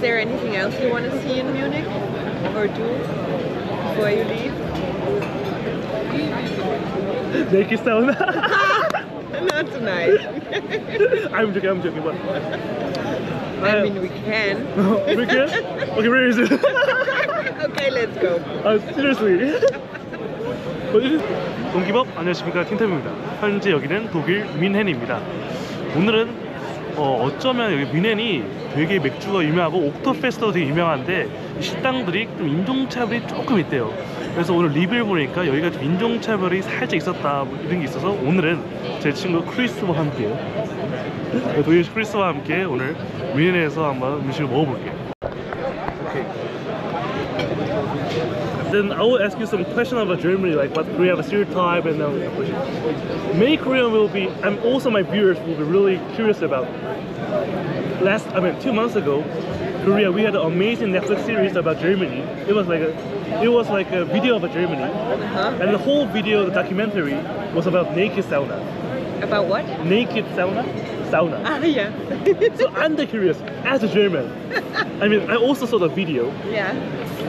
is there anything else you want to see in Munich or do before you leave? Naked sauna. Not tonight. I'm joking, I'm joking, but. I mean, we can. we can? Okay, where is it? okay, let's go. 아, seriously. 동기법 안녕하십니까 틴탑입니다. 현재 여기는 독일 뮌헨입니다. 오늘은 어, 어쩌면 여기 뮌헨이 되게 맥주가 유명하고 옥토페스트도 되게 유명한데 이 식당들이 좀 인종차별이 조금 있대요. 그래서 오늘 리뷰를 보니까 여기가 좀 인종차별이 살짝 있었다 뭐 이런 게 있어서 오늘은 제 친구 크리스와 함께 독일 크리스와 함께 오늘 뮌헨에서 한번 음식을 먹어볼게요. Then I will ask you some questions about Germany, like what Korea have a stereotype, and then many Korean will be, and also my viewers will be really curious about. Last, I mean, two months ago, Korea, we had an amazing Netflix series about Germany. It was like a, it was like a video about Germany, Uh-huh. and the whole video, the documentary, was about naked sauna. About what? Naked sauna, sauna. Ah, yeah. So I'm the curious, as a German. I mean, I also saw the video. yeah.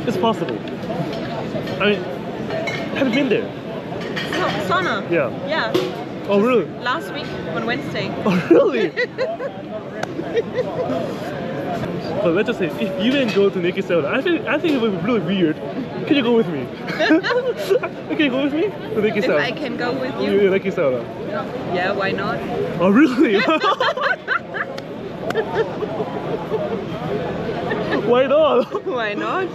It's possible. I mean, have you been there? So, sauna. Yeah. Yeah. Oh, really? Last week on Wednesday. Oh, really? but let's just say, if you didn't go to naked sauna, I think I think it would be really weird. Can you go with me? can you go with me to If sauna? I can go with Yeah, you. naked sauna. Yeah, why not? Oh, really? Why not? Why not?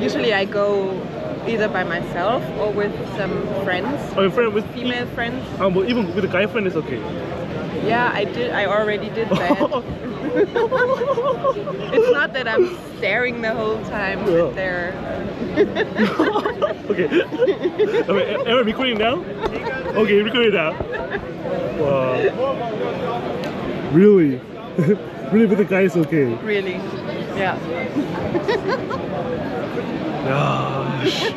Usually I go either by myself or with some friends, Oh, friend with female friends. Um, but even with a guy friend is okay. Yeah, I did. I already did that. it's not that I'm staring the whole time Yeah. at their. okay. okay. Am I recording now? Okay, recording now. Wow. Really? really with the guy is okay. Really. Yeah. 야, 씨,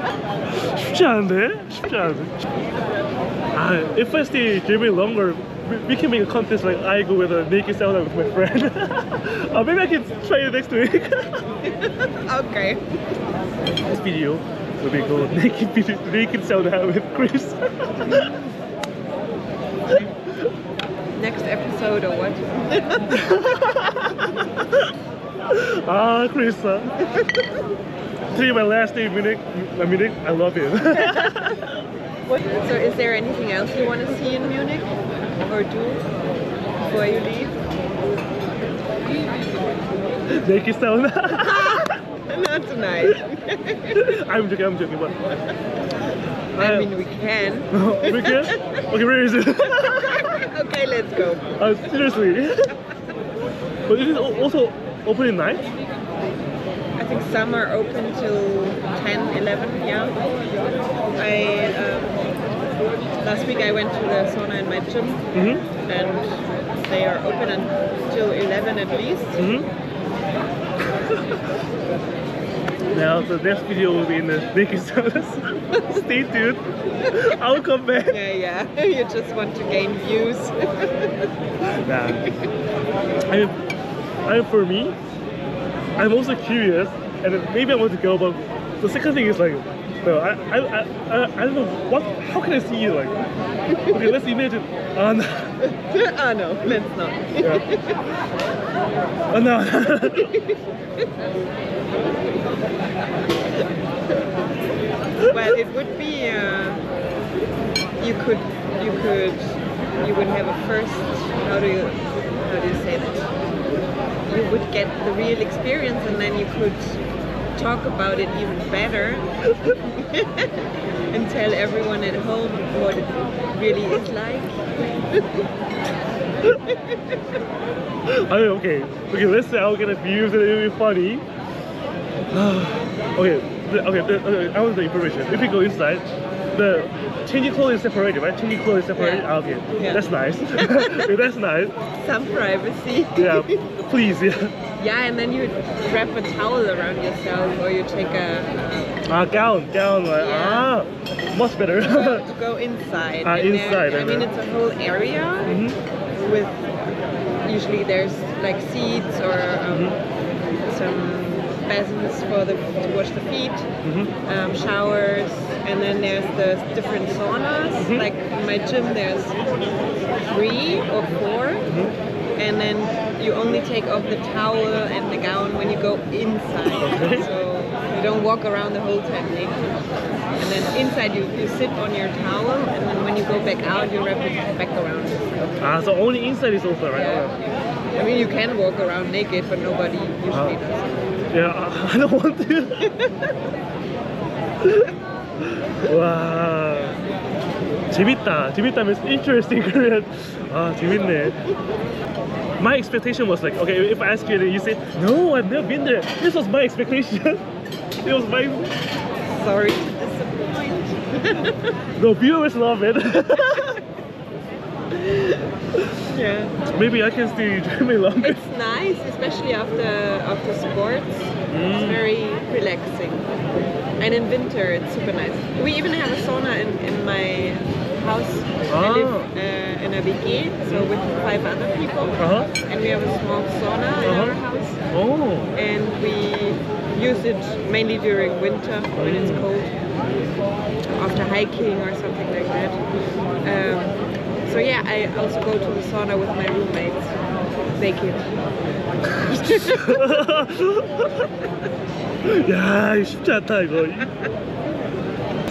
쉽지 않은데? 쉽지 않은데? 아, if I stay Germany longer, we, we can make a contest like I go with a naked sauna with my friend. uh, maybe I can try it next week. Okay. this video will be called naked, video, naked sauna with Chris. Next episode or what? ah, Chris. Today my last day in Munich. uh, Munich, I love it. So, is there anything else you want to see in Munich or do before you leave? naked sauna. Not tonight. I'm joking, I'm joking, but. I mean, we can. we can? Okay, where is it? okay, let's go. Uh, seriously. but it is al- also open at night? Some are open till 10, 11, yeah. I, um, last week I went to the sauna in my gym Mm-hmm. and they are open until 11 at least. Mm-hmm. now the next video will be in the naked saunas. Stay tuned. I'll come back. Yeah, yeah, you just want to gain views. Nah. I I for me, I'm also curious, and then maybe I want to go, but the second thing is like, no, I, I, I, I, I don't know what. How can I see you like? Okay, let's imagine. Uh, no. oh no, let's not. Yeah. Oh no. well, it would be. Uh, you could, you could, you would have a first. How do you, how do you say that? You would get the real experience, and then you could talk about it even better, and tell everyone at home what it really is like. I mean, okay, okay. Let's say I'll get a views and it'll be funny. okay, okay, okay. I want the information. If we go inside, the changing clothes is separated, right? Changing clothes is separated. Yeah. Ah, okay, Yeah. that's nice. that's nice. Some privacy. Yeah, please, yeah. Yeah, and then you wrap a towel around yourself, or you take a Ah, gown, gown, right? Yeah. Ah, much better. to go inside. Ah, And inside, I I mean, it's a whole area Mhm. with usually there's like seats or um, Mm-hmm. so basins for the to wash the feet, Mhm. um, showers, and then there's the different saunas. Mhm. Like in my gym, there's three or 4 Mm-hmm. and then you only take off the towel and the gown when you go inside. Okay. So you don't walk around the whole time naked. And then inside you, you sit on your towel, and then when you go back out, you wrap it back around. Ah, so only inside is open, right? Yeah. I mean, you can walk around naked, but nobody usually Ah. does. Yeah, I don't want to. 와 재밌다. 재밌다면서 interesting Korean. 아 재밌네. My expectation was like, okay, if I ask you, and you say, no, I've never been there. This was my expectation. It was my. Sorry to disappoint. The viewers love it. yeah. Maybe I can stay in Germany longer. It's nice, especially after after sports. It's Mm. very relaxing. And in winter, it's super nice. We even have a sauna in, in my house. I live Ah. uh, in a WG, so with five other people. Uh huh. And we have a small sauna in Uh-huh. our house. Oh. And we use it mainly during winter when it's Mm. cold. After hiking or something like that. Um, so yeah, I also go to the sauna with my roommates. Thank you. yeah, you should chat time,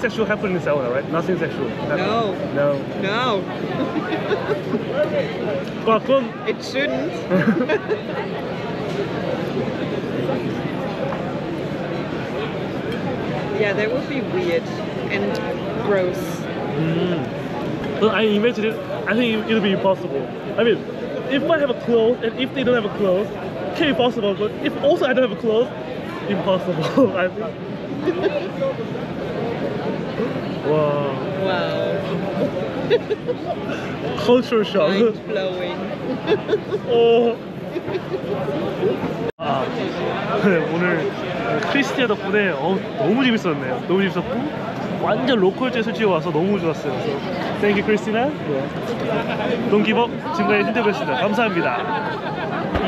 sexual happened in the sauna, right? Nothing sexual. Happened. No. No. No. well. It shouldn't. yeah, that would be weird and gross. Mm. Well, I imagine it I think it, it'll be impossible. I mean, if I have a clothes and if they don't have a clothes, can be possible. But if also I don't have a clothes, impossible. I think. wow, Wow. culture shock. Mind blowing. 어. 아, 네, 오늘 크리스티아 덕분에 어, 너무 재밌었네요. 너무 재밌었고 완전 로컬 재즈 지어 와서 너무 좋았어요. 그래서 Thank you, give up. 지금까지 힌트였습니다. 감사합니다.